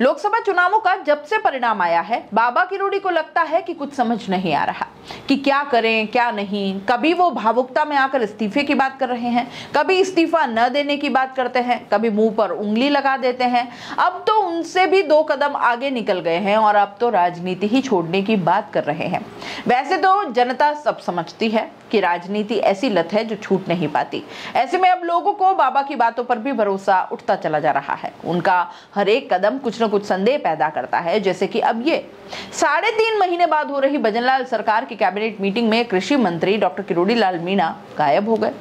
लोकसभा चुनावों का जब से परिणाम आया है, बाबा किरोड़ी को लगता है कि कुछ समझ नहीं आ रहा कि क्या करें, क्या नहीं। कभी वो भावुकता में आकर इस्तीफे की बात कर रहे हैं, कभी इस्तीफा न देने की बात करते हैं, कभी मुँह पर उंगली लगा देते हैं। अब तो उनसे भी दो कदम आगे निकल गए हैं और अब तो राजनीति ही छोड़ने की बात कर रहे हैं। वैसे तो जनता सब समझती है कि राजनीति ऐसी लत है जो छूट नहीं पाती। ऐसे में अब लोगों को बाबा की बातों पर भी भरोसा उठता चला जा रहा है। उनका हर एक कदम कुछ न कुछ संदेह पैदा करता है, जैसे कि अब ये। साढ़े तीन महीने बाद हो रही भजनलाल सरकार की कैबिनेट मीटिंग में कृषि मंत्री डॉक्टर किरोड़ी लाल मीणा गायब हो गए।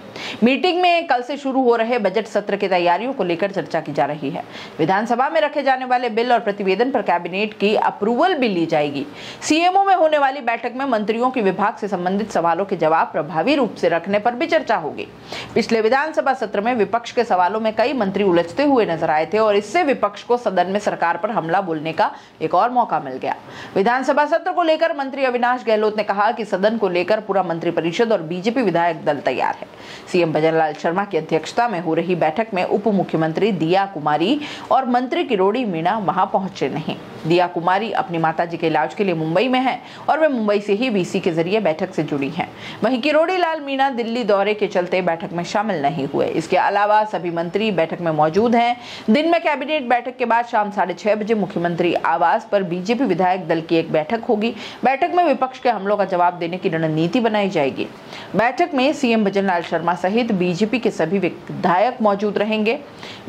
मीटिंग में कल से शुरू हो रहे बजट सत्र की तैयारियों को लेकर चर्चा की जा रही है। विधानसभा में रखे जाने वाले बिल और प्रतिवेदन पर कैबिनेट की अप्रूवल भी ली जाएगी। सीएमओ में होने वाली बैठक में मंत्रियों के विभाग से संबंधित सवालों के जवाब प्रभावी रूप से रखने पर भी चर्चा होगी। पिछले विधानसभा सत्र में विपक्ष के सवालों में कई मंत्री उलझते हुए नज़र आए थे और इससे विपक्ष को सदन में सरकार पर हमला बोलने का एक और मौका मिल गया। विधानसभा सत्र को लेकर मंत्री अविनाश गहलोत ने कहा कि सदन को लेकर पूरा मंत्रिपरिषद और बीजेपी विधायक दल तैयार है। सीएम भजनलाल शर्मा की अध्यक्षता में हो रही बैठक में उप मुख्यमंत्री दिया कुमारी और मंत्री किरोड़ी मीणा वहाँ पहुँचे नहीं। दिया कुमारी अपनी माताजी के इलाज के लिए मुंबई में है और वे मुंबई से ही बीसी के ज़रिए बैठक से जुड़ी हैं। वहीं किरोड़ी लाल मीणा दिल्ली दौरे के चलते बैठक में शामिल नहीं हुए। इसके अलावा सभी मंत्री बैठक में मौजूद हैं। दिन में कैबिनेट बैठक के बाद शाम साढ़े छह बजे मुख्यमंत्री आवास पर बीजेपी विधायक दल की एक बैठक होगी। बैठक में विपक्ष के हमलों का जवाब देने की रणनीति बनाई जाएगी। बैठक में सीएम भजनलाल शर्मा सहित बीजेपी के सभी विधायक मौजूद रहेंगे।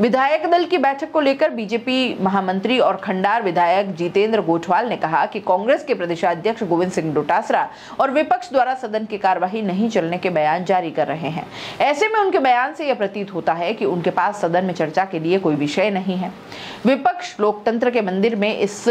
विधायक दल की बैठक को लेकर बीजेपी महामंत्री और खंडार विधायक जितेंद्र गोठवाल ने कहा कि कांग्रेस के प्रदेशाध्यक्ष गोविंद सिंह डोटासरा और विपक्ष द्वारा सदन की कार्यवाही नहीं चलने के बयान जारी कर रहे हैं। ऐसे में उनके बयान से यह प्रतीत होता है कि उनके पास सदन में चर्चा के लिए कोई विषय नहीं है। विपक्ष लोकतंत्र के मंदिर में इस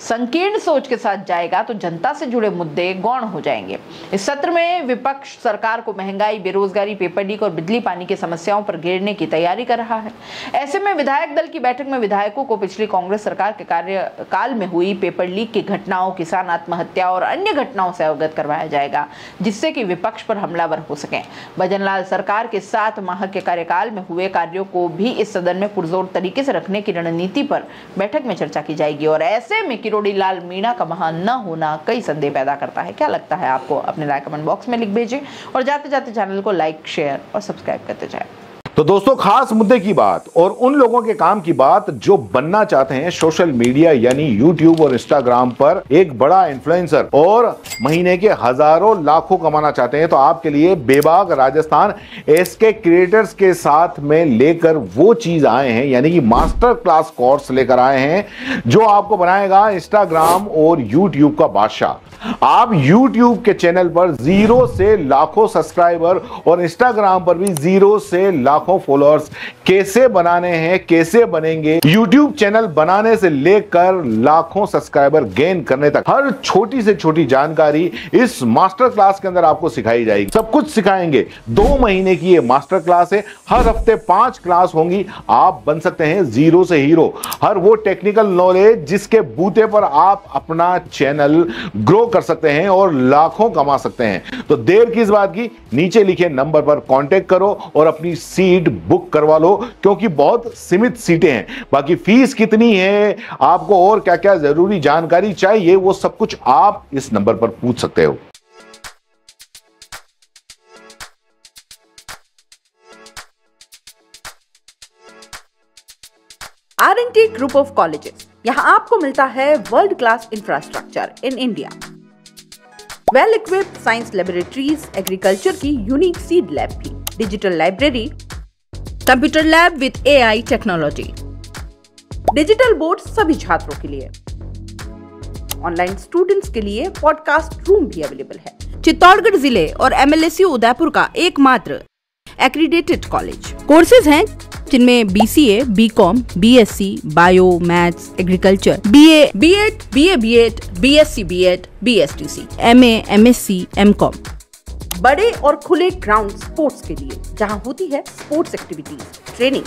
संकीर्ण सोच के साथ जाएगा तो जनता से जुड़े मुद्दे गौण हो जाएँगे। इस सत्र में विपक्ष सरकार को महँगाई, बेरोजगारी, पेपर लीक और बिजली पानी की समस्याओं पर घेरने की तैयारी कर रहा है। ऐसे में विधायक दल की बैठक में विधायकों को पिछली कांग्रेस सरकार के कार्यकाल में हुई पेपर लीक की घटनाओं, किसान आत्महत्या और अन्य घटनाओं से अवगत करवाया जाएगा, जिससे कि विपक्ष पर हमलावर हो सके। भजनलाल सरकार के सात माह के कार्यकाल में हुए कार्यों को भी इस सदन में पुरजोर तरीके से रखने की रणनीति पर बैठक में चर्चा की जाएगी और ऐसे में किरोड़ी लाल मीणा का वहाँ न होना कई संदेह पैदा करता है। क्या लगता है आपको? अपने राय कमेंट बॉक्स में लिख भेजें और जाते जाते चैनल को लाइक, शेयर और सब्सक्राइब करते जाए। तो दोस्तों, खास मुद्दे की बात और उन लोगों के काम की बात जो बनना चाहते हैं सोशल मीडिया यानी यूट्यूब और इंस्टाग्राम पर एक बड़ा इन्फ्लुएंसर और महीने के हज़ारों लाखों कमाना चाहते हैं तो आपके लिए बेबाग राजस्थान एसके क्रिएटर्स के साथ में लेकर वो चीज़ आए हैं, यानी कि मास्टर क्लास कोर्स लेकर आए हैं, जो आपको बनाएगा इंस्टाग्राम और यूट्यूब का बादशाह। आप YouTube के चैनल पर ज़ीरो से लाखों सब्सक्राइबर और Instagram पर भी ज़ीरो से लाखों फॉलोअर्स कैसे बनाने हैं, कैसे बनेंगे? यूट्यूब चैनल बनाने से लेकर लाखों सब्सक्राइबर गेन करने तक हर छोटी से छोटी जानकारी इस मास्टर क्लास के अंदर आपको सिखाई जाएगी। सब कुछ सिखाएँगे। दो महीने की ये मास्टर क्लास है। हर हफ़्ते पाँच क्लास होंगी। आप बन सकते हैं ज़ीरो से हीरो हर वो टेक्निकल नॉलेज जिसके बूते पर आप अपना चैनल ग्रो कर सकते हैं और लाखों कमा सकते हैं। तो देर किस बात की, नीचे लिखे नंबर पर कांटेक्ट करो और अपनी सीट बुक करवा लो, क्योंकि बहुत सीमित सीटें हैं। बाकी फ़ीस कितनी है, आपको और क्या क्या ज़रूरी जानकारी चाहिए, वो सब कुछ आप इस नंबर पर पूछ सकते हो। R N T group of colleges यहाँ आपको मिलता है world class infrastructure in India well equipped science laboratories agriculture की यूनिक सीड लैब भी। Digital library computer lab with AI technology. Digital board सभी छात्रों के लिए। ऑनलाइन स्टूडेंट्स के लिए पॉडकास्ट रूम भी अवेलेबल है। चित्तौड़गढ़ ज़िले और एमएलएसयू उदयपुर का एकमात्र एक्रीडेटेड कॉलेज कोर्सेज हैं, जिनमें B C A B com B S C bio maths agriculture B A B ed B A B ed B S C B ed B S T C M A M S C M com बड़े और खुले ground sports के लिए, जहाँ होती है sports activities training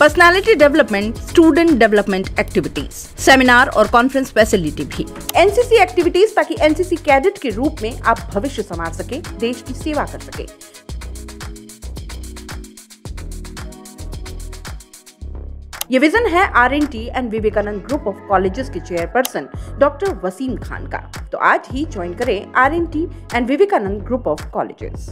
personality development student development activities seminar और conference facility भी। एनसीसी एक्टिविटीज़ ताकि एनसीसी कैडेट के रूप में आप भविष्य संवार सके, देश की सेवा कर सके। ये विजन है R N T and Vivekananda group of colleges के चेयरपर्सन डॉक्टर वसीम खान का। तो आज ही ज्वाइन करें R N T and Vivekananda group of colleges